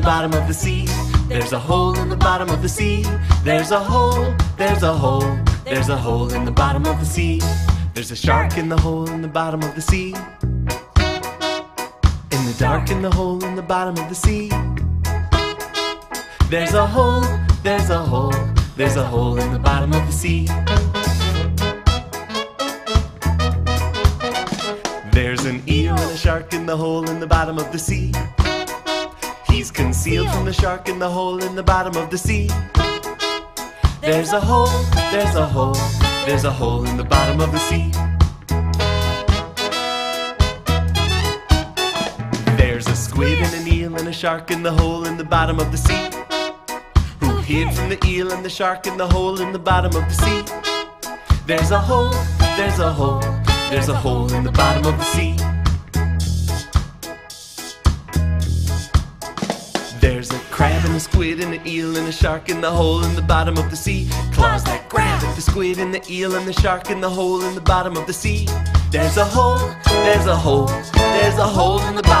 bottom of the sea. There's a hole in the bottom of the sea. There's a hole, there's a hole, there's a hole in the bottom of the sea. There's a shark in the hole in the bottom of the sea. In the dark in the hole in the bottom of the sea. There's a hole, there's a hole, there's a hole in the bottom of the sea. There's an eel and a shark in the hole in the bottom of the sea. He's concealed from the shark in the hole in the bottom of the sea. There's a hole, there's a hole, there's a hole in the bottom of the sea. There's a squid and an eel and a shark in the hole in the bottom of the sea. Who hid from the eel and the shark in the hole in the bottom of the sea. There's a hole, there's a hole, there's a hole in the bottom of the sea. There's a crab and a squid and an eel and a shark in the hole in the bottom of the sea. Claws that grab the squid and the eel and the shark in the hole in the bottom of the sea. There's a hole, there's a hole, there's a hole in the bottom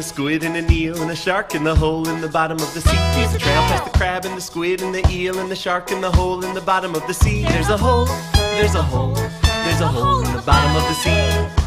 a squid and an eel and a shark in the hole in the bottom of the sea. There's a trail past the crab and the squid and the eel and the shark in the hole in the bottom of the sea. There's a hole, there's a hole, there's a hole in the bottom of the sea.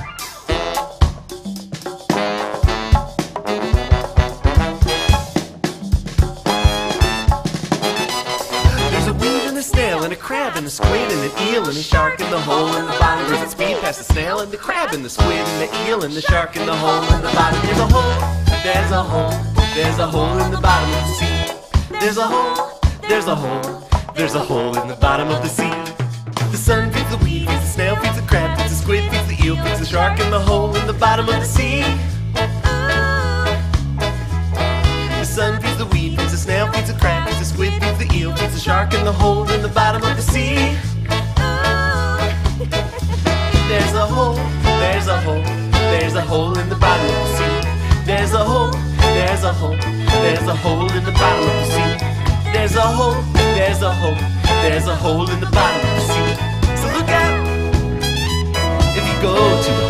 And a crab and a squid and an eel and a shark in the hole in the bottom. There's a speed past the snail and the crab and the squid and the eel and the shark in the hole in the bottom. There's a hole, there's a hole, there's a hole in the bottom of the sea. There's a hole, there's a hole, there's a hole in the bottom of the sea. The sun feeds the weed, feeds the snail, feeds the crab, feeds the squid, feeds the eel, feeds the shark in the hole in the bottom of the sea. The sun feeds the weed, feeds the snail, feeds the crab, feeds the squid, feeds the eel, feeds the shark in the hole bottom of the sea. There's a hole, there's a hole, there's a hole in the bottom of the sea. There's a hole, there's a hole, there's a hole in the bottom of the sea. There's a hole, there's a hole, there's a hole in the bottom of the sea. So look out if you go to the